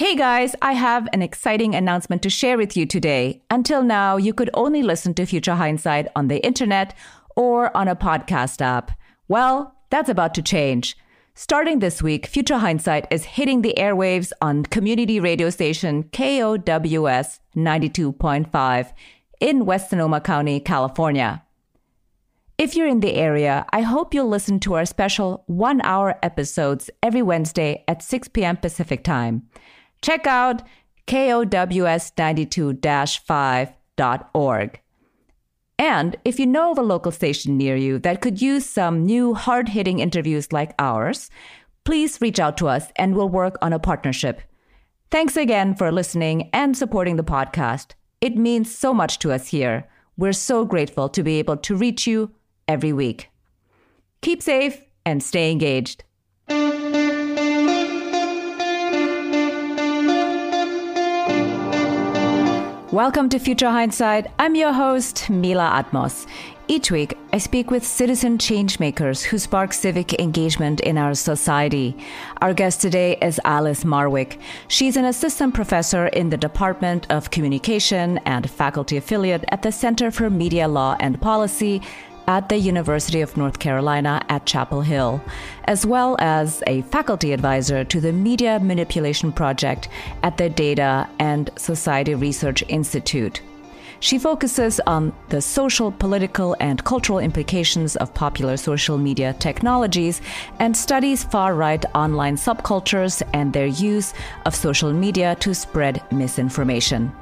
Hey guys, I have an exciting announcement to share with you today. Until now, you could only listen to Future Hindsight on the internet or on a podcast app. Well, that's about to change. Starting this week, Future Hindsight is hitting the airwaves on community radio station KOWS 92.5 in West Sonoma County, California. If you're in the area, I hope you'll listen to our special one hour episodes every Wednesday at 6 p.m. Pacific Time. Check out KOWS92-5.org. And if you know of a local station near you that could use some new hard hitting interviews like ours, please reach out to us and we'll work on a partnership. Thanks again for listening and supporting the podcast. It means so much to us here. We're so grateful to be able to reach you every week. Keep safe and stay engaged. Welcome to Future Hindsight. I'm your host, Mila Atmos. Each week, I speak with citizen changemakers who spark civic engagement in our society. Our guest today is Alice Marwick. She's an assistant professor in the Department of Communication and faculty affiliate at the Center for Media Law and Policy at the University of North Carolina at Chapel Hill, as well as a faculty advisor to the Media Manipulation Project at the Data and Society Research Institute. She focuses on the social, political, and cultural implications of popular social media technologies and studies far right online subcultures and their use of social media to spread misinformation.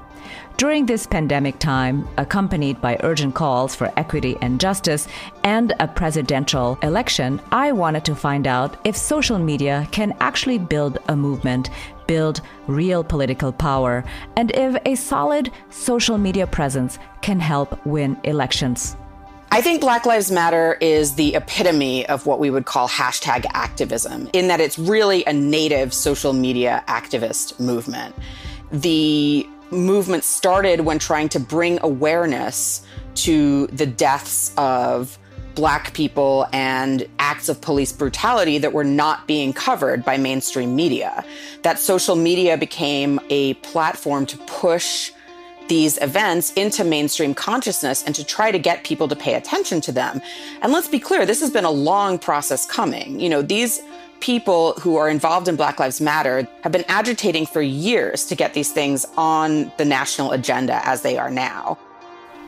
During this pandemic time, accompanied by urgent calls for equity and justice and a presidential election, I wanted to find out if social media can actually build a movement, build real political power, and if a solid social media presence can help win elections. I think Black Lives Matter is the epitome of what we would call hashtag activism, in that it's really a native social media activist movement. The movement started when trying to bring awareness to the deaths of black people and acts of police brutality that were not being covered by mainstream media. That social media became a platform to push these events into mainstream consciousness and to try to get people to pay attention to them. And let's be clear, this has been a long process coming. You know, these people who are involved in Black Lives Matter have been agitating for years to get these things on the national agenda as they are now.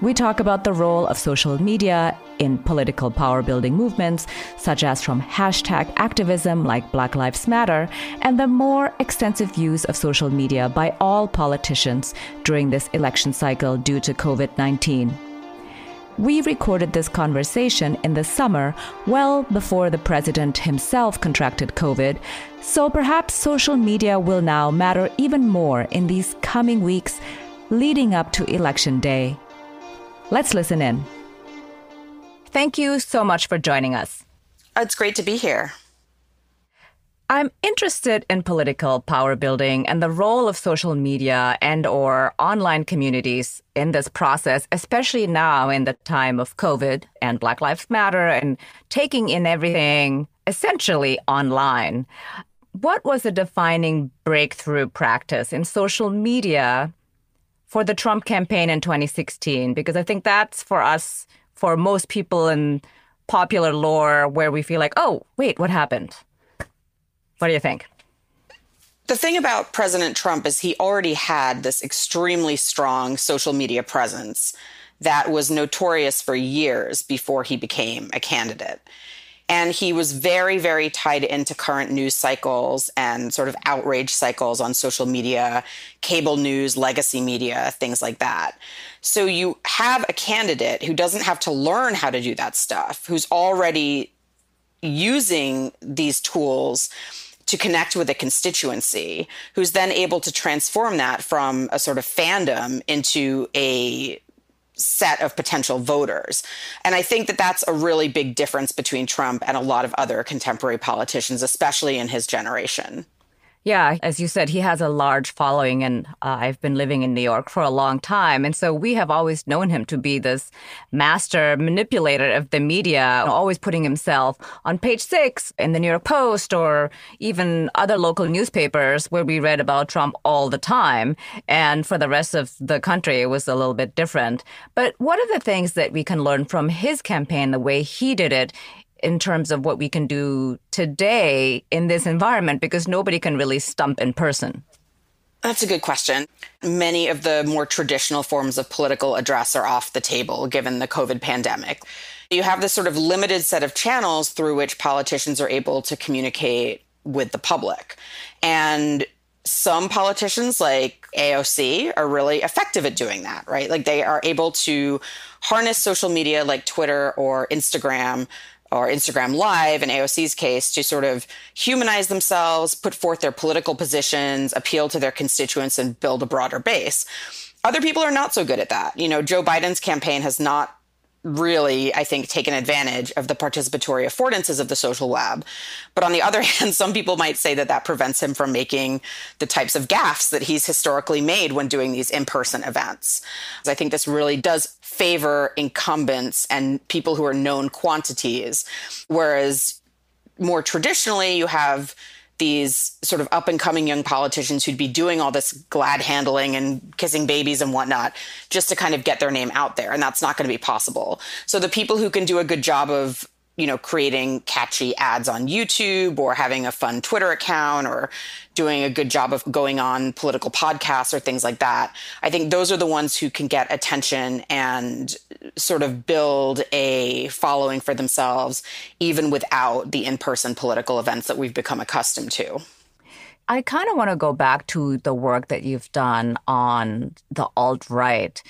We talk about the role of social media in political power building movements, such as from hashtag activism like Black Lives Matter, and the more extensive use of social media by all politicians during this election cycle due to COVID 19. We recorded this conversation in the summer, well before the president himself contracted COVID, so perhaps social media will now matter even more in these coming weeks leading up to Election Day. Let's listen in. Thank you so much for joining us. It's great to be here. I'm interested in political power building and the role of social media and or online communities in this process, especially now in the time of COVID and Black Lives Matter and taking in everything essentially online. What was the defining breakthrough practice in social media for the Trump campaign in 2016? Because I think that's for us, for most people in popular lore, where we feel like, oh, wait, what happened? What do you think? The thing about President Trump is he already had this extremely strong social media presence that was notorious for years before he became a candidate. And he was very, very tied into current news cycles and sort of outrage cycles on social media, cable news, legacy media, things like that. So you have a candidate who doesn't have to learn how to do that stuff, who's already using these tools to connect with a constituency who's then able to transform that from a sort of fandom into a set of potential voters. And I think that that's a really big difference between Trump and a lot of other contemporary politicians, especially in his generation. Yeah, as you said, he has a large following, and uh, I've been living in New York for a long time. And so we have always known him to be this master manipulator of the media, always putting himself on page six in the New York Post or even other local newspapers where we read about Trump all the time. And for the rest of the country, it was a little bit different. But what are the things that we can learn from his campaign, the way he did it, in terms of what we can do today in this environment because nobody can really stump in person? That's a good question. Many of the more traditional forms of political address are off the table given the COVID pandemic. You have this sort of limited set of channels through which politicians are able to communicate with the public. And some politicians like AOC are really effective at doing that, right? Like they are able to harness social media like Twitter or Instagram or Instagram Live in AOC's case to sort of humanize themselves, put forth their political positions, appeal to their constituents, and build a broader base. Other people are not so good at that. You know, Joe Biden's campaign has not really, I think, taken advantage of the participatory affordances of the social lab. But on the other hand, some people might say that that prevents him from making the types of gaffes that he's historically made when doing these in person events. I think this really does favor incumbents and people who are known quantities. Whereas more traditionally, you have these sort of up and coming young politicians who'd be doing all this glad handling and kissing babies and whatnot just to kind of get their name out there. And that's not going to be possible. So the people who can do a good job of you know, creating catchy ads on YouTube or having a fun Twitter account or doing a good job of going on political podcasts or things like that. I think those are the ones who can get attention and sort of build a following for themselves, even without the in person political events that we've become accustomed to. I kind of want to go back to the work that you've done on the alt right,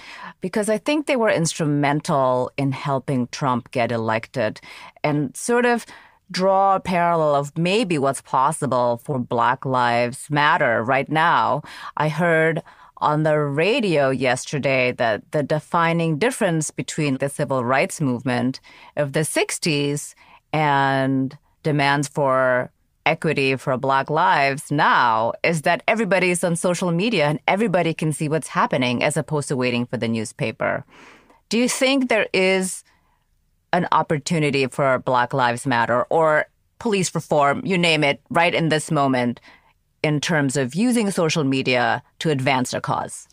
because I think they were instrumental in helping Trump get elected and sort of draw a parallel of maybe what's possible for Black Lives Matter right now. I heard on the radio yesterday that the defining difference between the civil rights movement of the 60s and demands for equity for Black lives now is that everybody's on social media and everybody can see what's happening as opposed to waiting for the newspaper. Do you think there is an opportunity for Black Lives Matter or police reform, you name it, right in this moment in terms of using social media to advance their cause?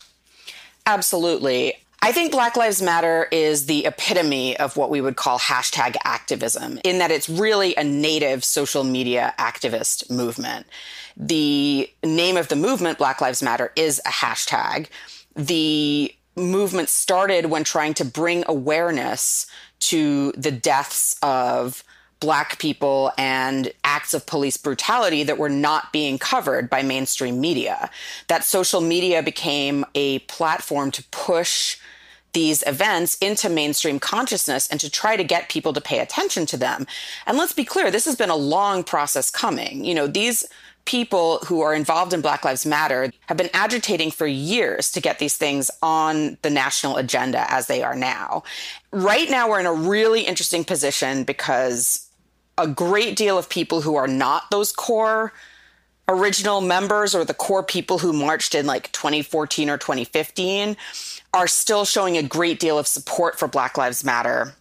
Absolutely. I think Black Lives Matter is the epitome of what we would call hashtag activism, in that it's really a native social media activist movement. The name of the movement, Black Lives Matter, is a hashtag. The movement started when trying to bring awareness to the deaths of black people and acts of police brutality that were not being covered by mainstream media. That social media became a platform to push these events into mainstream consciousness and to try to get people to pay attention to them. And let's be clear, this has been a long process coming. You know, these people who are involved in Black Lives Matter have been agitating for years to get these things on the national agenda as they are now. Right now, we're in a really interesting position because a great deal of people who are not those core original members or the core people who marched in like 2014 or 2015 are still showing a great deal of support for Black Lives Matter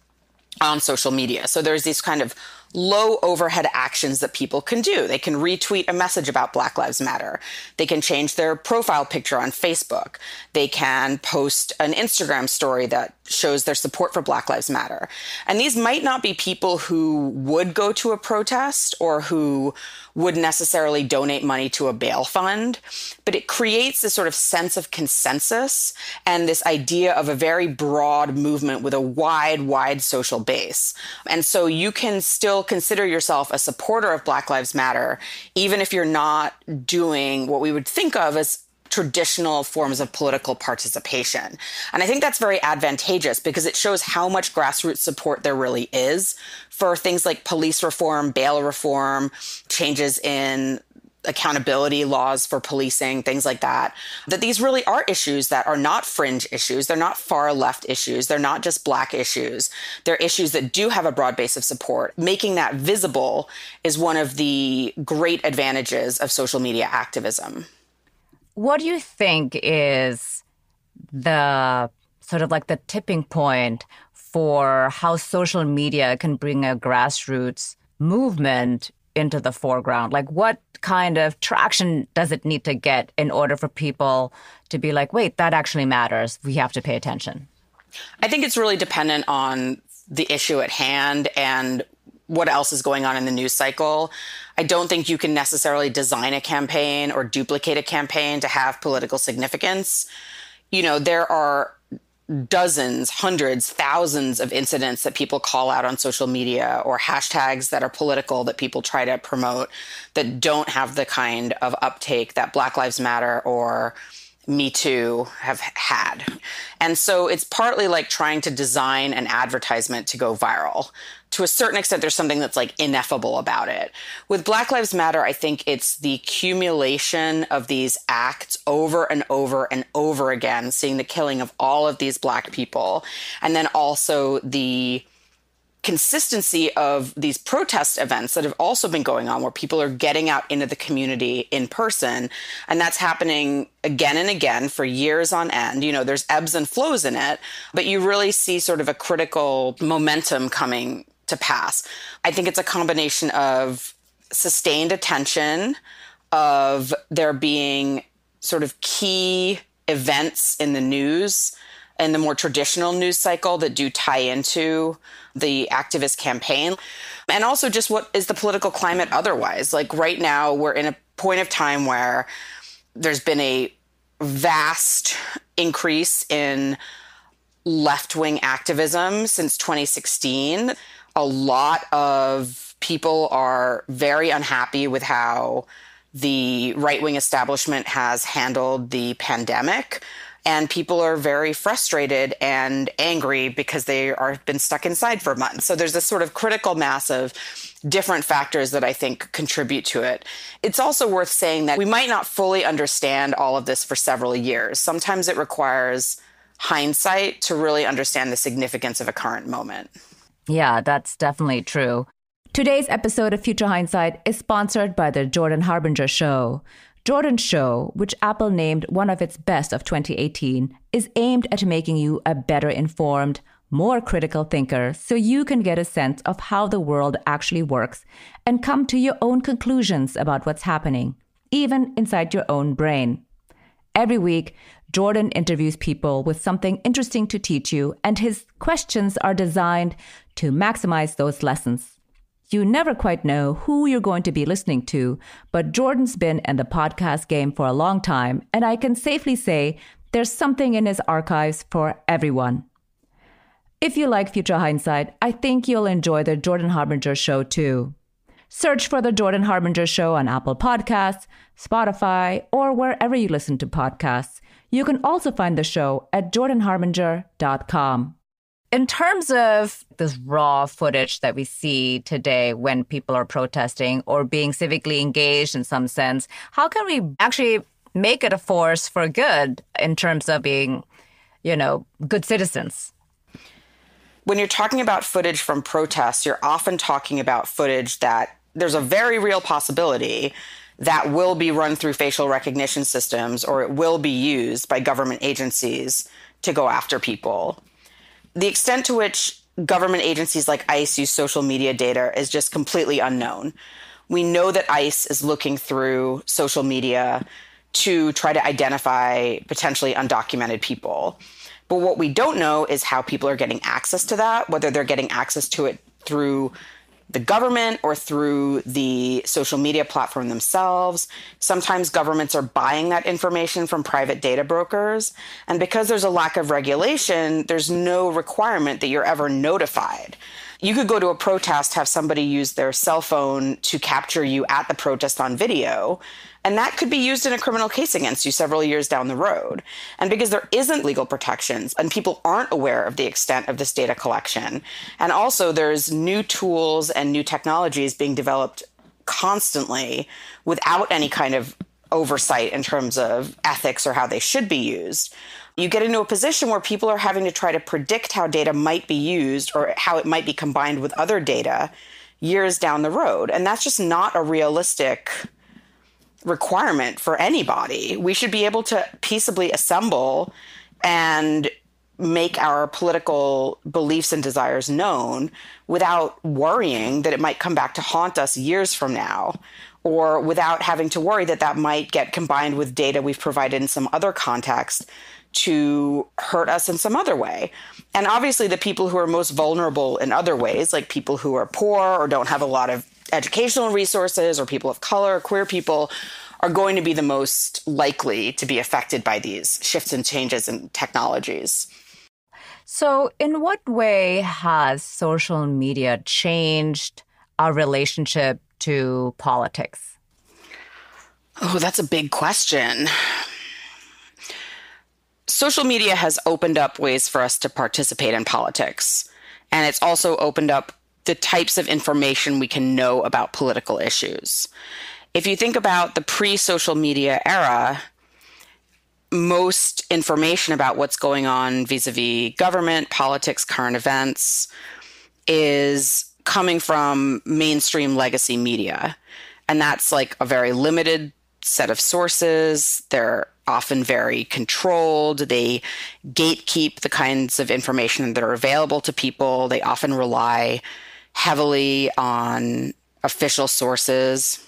on social media. So there's these kind of low overhead actions that people can do. They can retweet a message about Black Lives Matter. They can change their profile picture on Facebook. They can post an Instagram story that shows their support for Black Lives Matter. And these might not be people who would go to a protest or who would necessarily donate money to a bail fund, but it creates this sort of sense of consensus and this idea of a very broad movement with a wide, wide social base. And so you can still consider yourself a supporter of Black Lives Matter, even if you're not doing what we would think of as traditional forms of political participation. And I think that's very advantageous because it shows how much grassroots support there really is for things like police reform, bail reform, changes in accountability laws for policing, things like that, that these really are issues that are not fringe issues. They're not far left issues. They're not just black issues. They're issues that do have a broad base of support. Making that visible is one of the great advantages of social media activism. What do you think is the sort of like the tipping point for how social media can bring a grassroots movement into the foreground? Like, what kind of traction does it need to get in order for people to be like, wait, that actually matters? We have to pay attention? I think it's really dependent on the issue at hand and what else is going on in the news cycle. I don't think you can necessarily design a campaign or duplicate a campaign to have political significance. You know, there are dozens, hundreds, thousands of incidents that people call out on social media or hashtags that are political that people try to promote that don't have the kind of uptake that Black Lives Matter or me Too have had. And so it's partly like trying to design an advertisement to go viral. To a certain extent, there's something that's like ineffable about it. With Black Lives Matter, I think it's the accumulation of these acts over and over and over again, seeing the killing of all of these Black people, and then also the consistency of these protest events that have also been going on where people are getting out into the community in person and that's happening again and again for years on end you know there's ebbs and flows in it but you really see sort of a critical momentum coming to pass i think it's a combination of sustained attention of there being sort of key events in the news and the more traditional news cycle that do tie into the activist campaign. And also just what is the political climate otherwise? Like right now, we're in a point of time where there's been a vast increase in left wing activism since 2016. A lot of people are very unhappy with how the right wing establishment has handled the pandemic and people are very frustrated and angry because they are been stuck inside for months. So there's this sort of critical mass of different factors that I think contribute to it. It's also worth saying that we might not fully understand all of this for several years. Sometimes it requires hindsight to really understand the significance of a current moment. Yeah, that's definitely true. Today's episode of Future Hindsight is sponsored by the Jordan Harbinger Show. Jordan's show, which Apple named one of its best of 2018, is aimed at making you a better informed, more critical thinker so you can get a sense of how the world actually works and come to your own conclusions about what's happening, even inside your own brain. Every week, Jordan interviews people with something interesting to teach you, and his questions are designed to maximize those lessons. You never quite know who you're going to be listening to, but Jordan's been in the podcast game for a long time, and I can safely say there's something in his archives for everyone. If you like Future Hindsight, I think you'll enjoy the Jordan Harbinger Show too. Search for the Jordan Harbinger Show on Apple Podcasts, Spotify, or wherever you listen to podcasts. You can also find the show at jordanharbinger.com. In terms of this raw footage that we see today when people are protesting or being civically engaged in some sense, how can we actually make it a force for good in terms of being, you know, good citizens? When you're talking about footage from protests, you're often talking about footage that there's a very real possibility that will be run through facial recognition systems or it will be used by government agencies to go after people the extent to which government agencies like ICE use social media data is just completely unknown. We know that ICE is looking through social media to try to identify potentially undocumented people. But what we don't know is how people are getting access to that, whether they're getting access to it through the government or through the social media platform themselves. Sometimes governments are buying that information from private data brokers. And because there's a lack of regulation, there's no requirement that you're ever notified. You could go to a protest, have somebody use their cell phone to capture you at the protest on video, and that could be used in a criminal case against you several years down the road. And because there isn't legal protections and people aren't aware of the extent of this data collection, and also there's new tools and new technologies being developed constantly without any kind of oversight in terms of ethics or how they should be used, you get into a position where people are having to try to predict how data might be used or how it might be combined with other data years down the road. And that's just not a realistic requirement for anybody. We should be able to peaceably assemble and make our political beliefs and desires known without worrying that it might come back to haunt us years from now or without having to worry that that might get combined with data we've provided in some other context to hurt us in some other way. And obviously, the people who are most vulnerable in other ways, like people who are poor or don't have a lot of educational resources or people of color, queer people, are going to be the most likely to be affected by these shifts and changes in technologies. So, in what way has social media changed our relationship to politics? Oh, that's a big question. Social media has opened up ways for us to participate in politics, and it's also opened up the types of information we can know about political issues. If you think about the pre social media era, most information about what's going on vis a vis government, politics, current events is coming from mainstream legacy media. And that's like a very limited set of sources. They're often very controlled. They gatekeep the kinds of information that are available to people. They often rely heavily on official sources.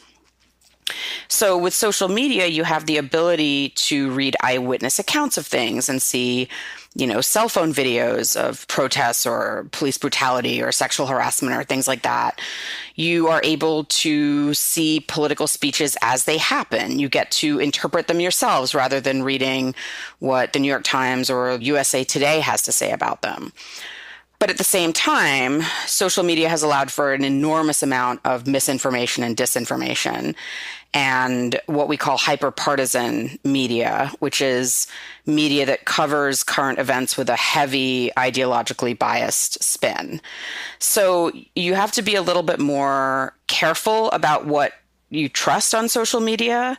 So with social media, you have the ability to read eyewitness accounts of things and see, you know, cell phone videos of protests or police brutality or sexual harassment or things like that. You are able to see political speeches as they happen. You get to interpret them yourselves rather than reading what the New York Times or USA Today has to say about them. But at the same time, social media has allowed for an enormous amount of misinformation and disinformation and what we call hyperpartisan media, which is media that covers current events with a heavy ideologically biased spin. So you have to be a little bit more careful about what you trust on social media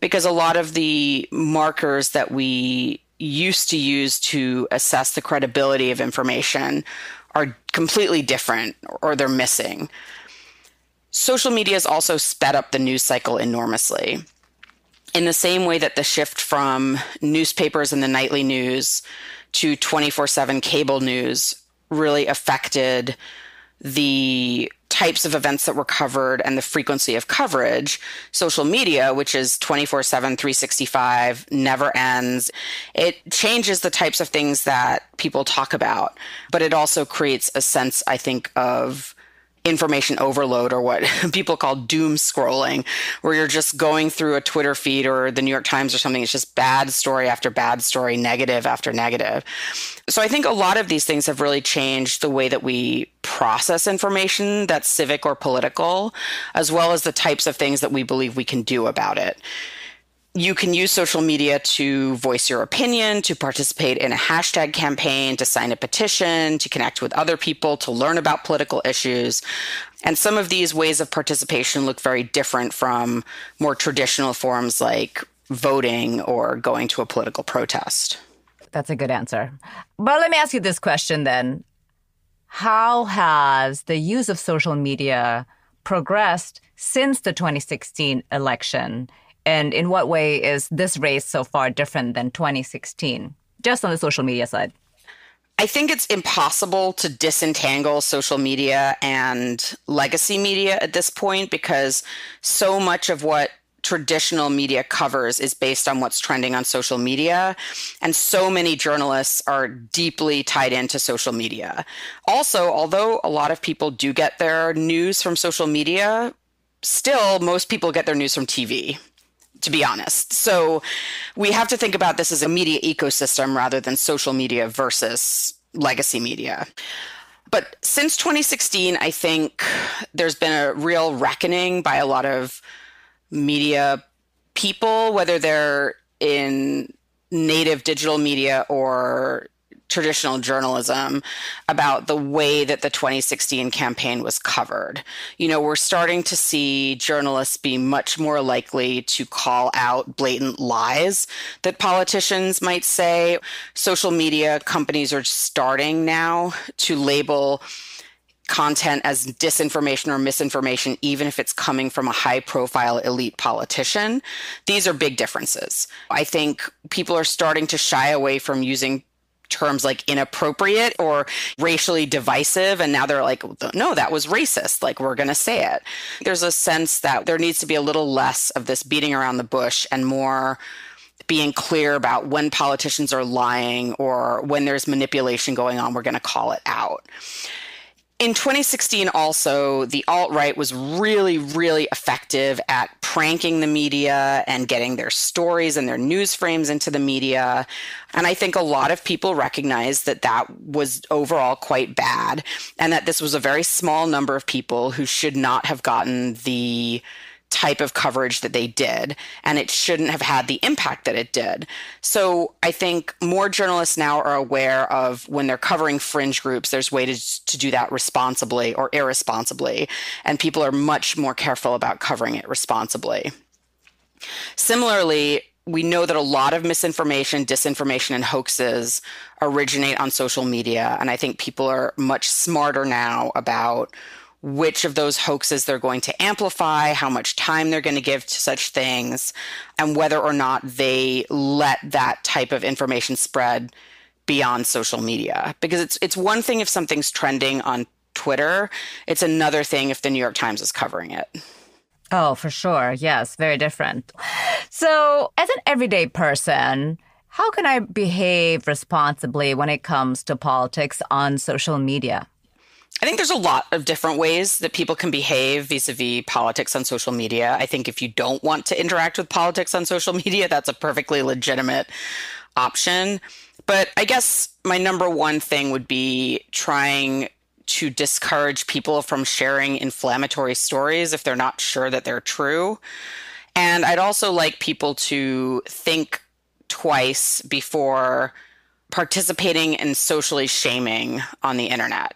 because a lot of the markers that we used to use to assess the credibility of information are completely different or they're missing. Social media has also sped up the news cycle enormously. In the same way that the shift from newspapers and the nightly news to 24 7 cable news really affected the types of events that were covered and the frequency of coverage, social media, which is 24 7, 365, never ends, it changes the types of things that people talk about. But it also creates a sense, I think, of information overload or what people call doom scrolling, where you're just going through a Twitter feed or the New York Times or something. It's just bad story after bad story, negative after negative. So I think a lot of these things have really changed the way that we process information that's civic or political, as well as the types of things that we believe we can do about it you can use social media to voice your opinion, to participate in a hashtag campaign, to sign a petition, to connect with other people, to learn about political issues. And some of these ways of participation look very different from more traditional forms like voting or going to a political protest. That's a good answer. But let me ask you this question then How has the use of social media progressed since the 2016 election? And in what way is this race so far different than 2016, just on the social media side? I think it's impossible to disentangle social media and legacy media at this point because so much of what traditional media covers is based on what's trending on social media. And so many journalists are deeply tied into social media. Also, although a lot of people do get their news from social media, still most people get their news from TV to be honest. So we have to think about this as a media ecosystem rather than social media versus legacy media. But since 2016, I think there's been a real reckoning by a lot of media people, whether they're in native digital media or traditional journalism about the way that the 2016 campaign was covered. You know, we're starting to see journalists be much more likely to call out blatant lies that politicians might say. Social media companies are starting now to label content as disinformation or misinformation, even if it's coming from a high profile elite politician. These are big differences. I think people are starting to shy away from using terms like inappropriate or racially divisive. And now they're like, no, that was racist. Like, we're going to say it. There's a sense that there needs to be a little less of this beating around the bush and more being clear about when politicians are lying or when there's manipulation going on, we're going to call it out in 2016 also the alt-right was really really effective at pranking the media and getting their stories and their news frames into the media. And i think a lot of people recognize that that was overall quite bad and that this was a very small number of people who should not have gotten the type of coverage that they did, and it shouldn't have had the impact that it did. So I think more journalists now are aware of when they're covering fringe groups, there's ways to do that responsibly or irresponsibly, and people are much more careful about covering it responsibly. Similarly, we know that a lot of misinformation, disinformation, and hoaxes originate on social media. And I think people are much smarter now about which of those hoaxes they're going to amplify, how much time they're going to give to such things, and whether or not they let that type of information spread beyond social media. Because it's it's one thing if something's trending on Twitter, it's another thing if the New York Times is covering it. Oh, for sure. Yes, very different. So, as an everyday person, how can I behave responsibly when it comes to politics on social media? I think there's a lot of different ways that people can behave vis a vis politics on social media. I think if you don't want to interact with politics on social media, that's a perfectly legitimate option. But I guess my number one thing would be trying to discourage people from sharing inflammatory stories if they're not sure that they're true. And I'd also like people to think twice before participating in socially shaming on the internet.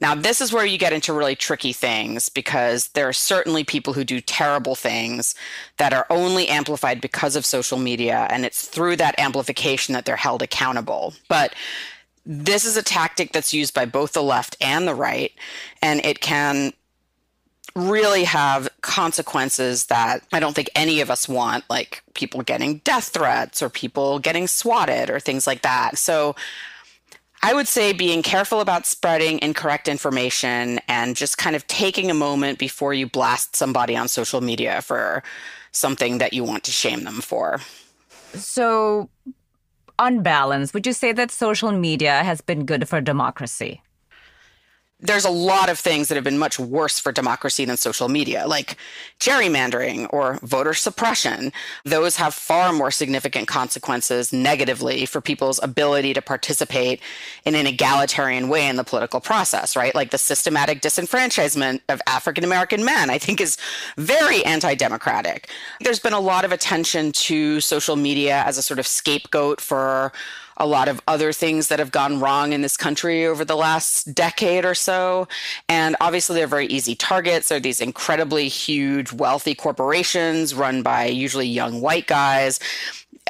Now, this is where you get into really tricky things because there are certainly people who do terrible things that are only amplified because of social media, and it's through that amplification that they're held accountable. But this is a tactic that's used by both the left and the right, and it can really have consequences that I don't think any of us want, like people getting death threats or people getting swatted or things like that. So I would say being careful about spreading incorrect information and just kind of taking a moment before you blast somebody on social media for something that you want to shame them for. So, on balance, would you say that social media has been good for democracy? There's a lot of things that have been much worse for democracy than social media, like gerrymandering or voter suppression. Those have far more significant consequences negatively for people's ability to participate in an egalitarian way in the political process, right? Like the systematic disenfranchisement of African American men, I think is very anti democratic. There's been a lot of attention to social media as a sort of scapegoat for a lot of other things that have gone wrong in this country over the last decade or so. And obviously, they're very easy targets. They're these incredibly huge, wealthy corporations run by usually young white guys.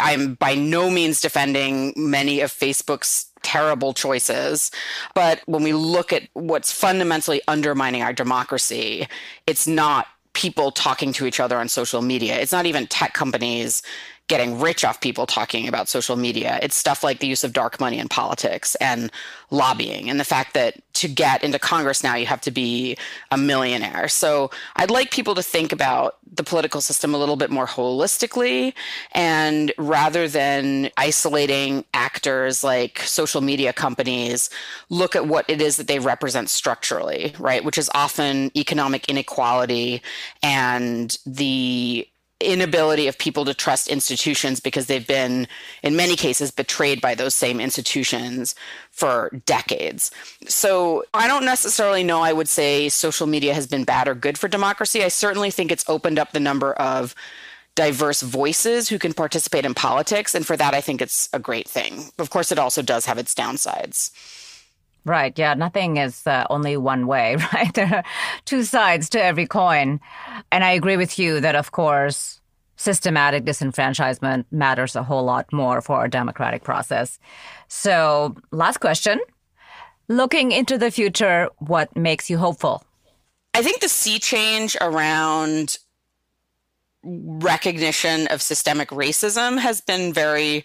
I'm by no means defending many of Facebook's terrible choices. But when we look at what's fundamentally undermining our democracy, it's not people talking to each other on social media. It's not even tech companies getting rich off people talking about social media. It's stuff like the use of dark money in politics and lobbying and the fact that to get into Congress now you have to be a millionaire. So I'd like people to think about the political system a little bit more holistically and rather than isolating actors like social media companies, look at what it is that they represent structurally, right? Which is often economic inequality and the inability of people to trust institutions because they've been, in many cases, betrayed by those same institutions for decades. So I don't necessarily know I would say social media has been bad or good for democracy. I certainly think it's opened up the number of diverse voices who can participate in politics. And for that, I think it's a great thing. Of course, it also does have its downsides. Right. Yeah. Nothing is uh, only one way, right? There are two sides to every coin. And I agree with you that, of course, systematic disenfranchisement matters a whole lot more for our democratic process. So, last question. Looking into the future, what makes you hopeful? I think the sea change around recognition of systemic racism has been very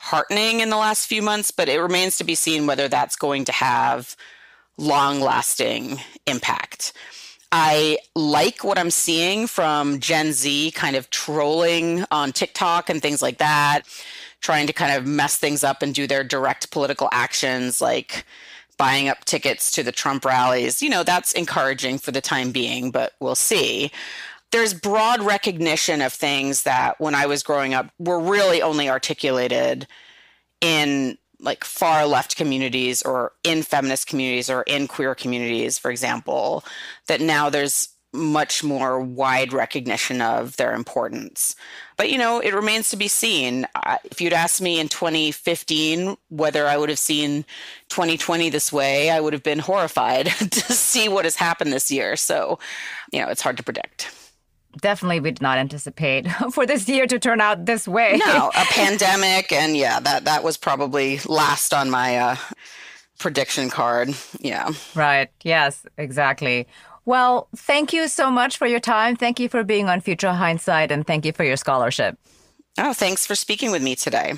heartening in the last few months, but it remains to be seen whether that's going to have long lasting impact. I like what I'm seeing from Gen Z kind of trolling on TikTok and things like that, trying to kind of mess things up and do their direct political actions like buying up tickets to the Trump rallies. You know, that's encouraging for the time being, but we'll see there's broad recognition of things that when I was growing up were really only articulated in like far left communities or in feminist communities or in queer communities, for example, that now there's much more wide recognition of their importance. But, you know, it remains to be seen. If you'd asked me in 2015 whether I would have seen 2020 this way, I would have been horrified to see what has happened this year. So, you know, it's hard to predict definitely we did not anticipate for this year to turn out this way. No, a pandemic, and yeah, that that was probably last on my uh, prediction card. Yeah. Right. Yes. Exactly. Well, thank you so much for your time. Thank you for being on Future Hindsight, and thank you for your scholarship. Oh, thanks for speaking with me today.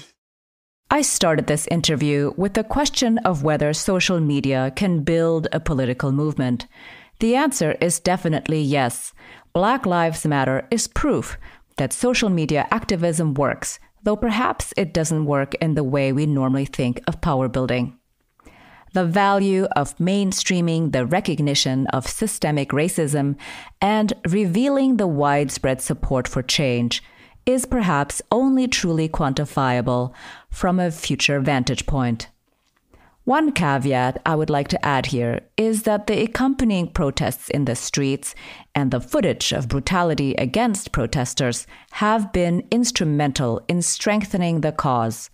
I started this interview with the question of whether social media can build a political movement. The answer is definitely yes. Black Lives Matter is proof that social media activism works, though perhaps it doesn't work in the way we normally think of power building. The value of mainstreaming the recognition of systemic racism and revealing the widespread support for change is perhaps only truly quantifiable from a future vantage point. One caveat I would like to add here is that the accompanying protests in the streets and the footage of brutality against protesters have been instrumental in strengthening the cause.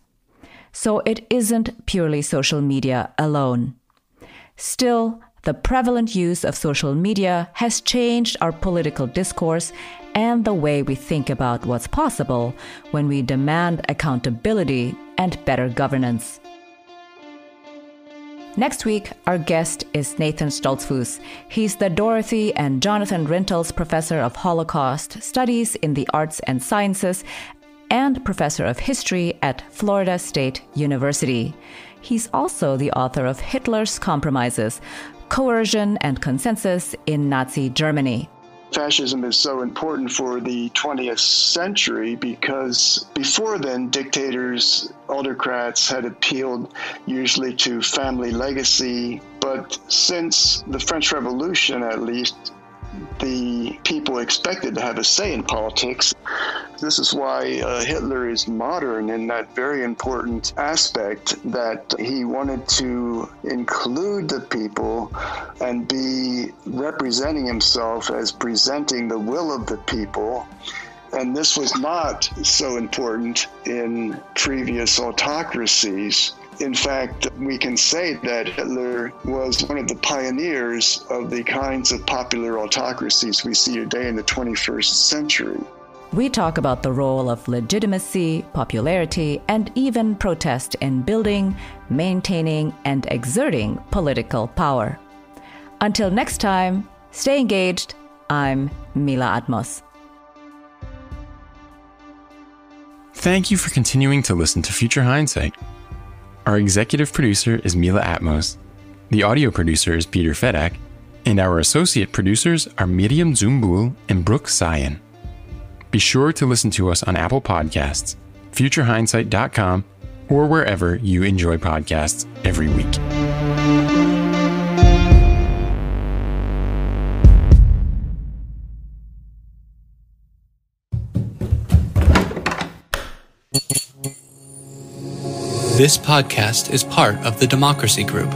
So it isn't purely social media alone. Still, the prevalent use of social media has changed our political discourse and the way we think about what's possible when we demand accountability and better governance. Next week, our guest is Nathan Stoltzfus. He's the Dorothy and Jonathan Rintels Professor of Holocaust Studies in the Arts and Sciences and Professor of History at Florida State University. He's also the author of Hitler's Compromises Coercion and Consensus in Nazi Germany fascism is so important for the 20th century because before then, dictators, autocrats had appealed usually to family legacy. But since the French Revolution, at least, the people expected to have a say in politics. This is why uh, Hitler is modern in that very important aspect that he wanted to include the people and be representing himself as presenting the will of the people. And this was not so important in previous autocracies. In fact, we can say that Hitler was one of the pioneers of the kinds of popular autocracies we see today in the 21st century. We talk about the role of legitimacy, popularity, and even protest in building, maintaining, and exerting political power. Until next time, stay engaged. I'm Mila Atmos. Thank you for continuing to listen to Future Hindsight. Our executive producer is Mila Atmos, the audio producer is Peter Fedak, and our associate producers are Miriam Zumbul and Brooke Sayan. Be sure to listen to us on Apple Podcasts, futurehindsight.com, or wherever you enjoy podcasts every week. This podcast is part of the Democracy Group